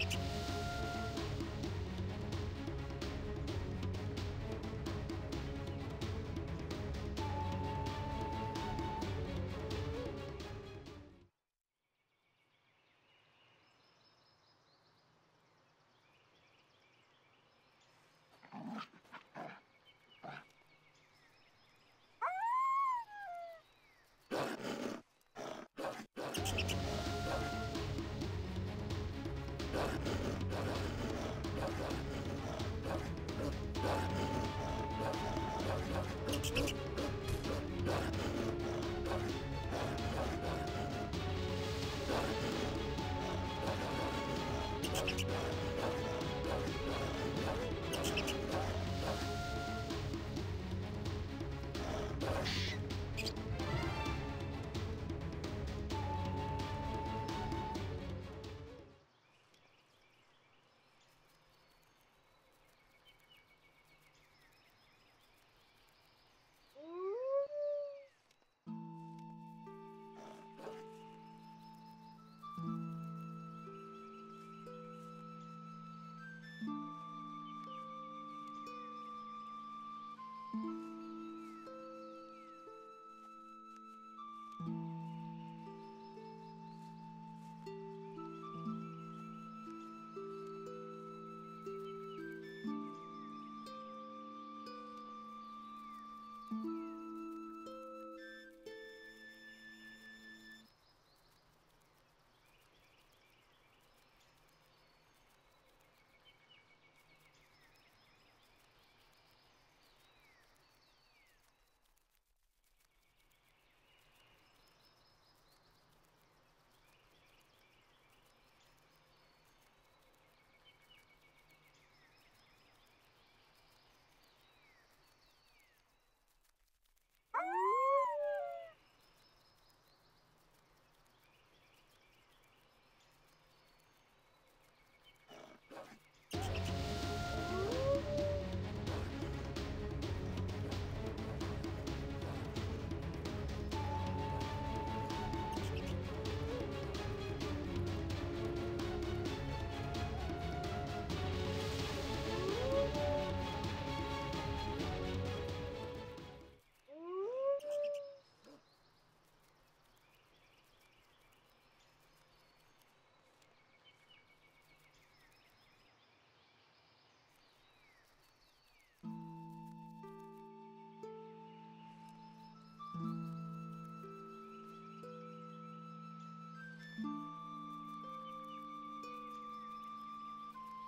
you Thank you.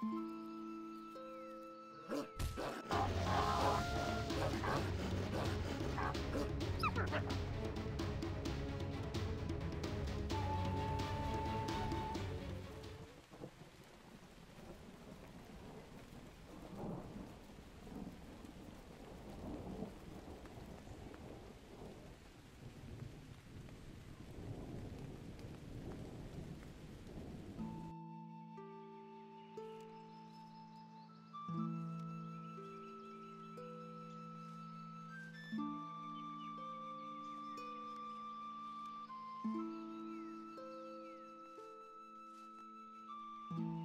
Música Thank you.